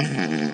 Mm-hmm.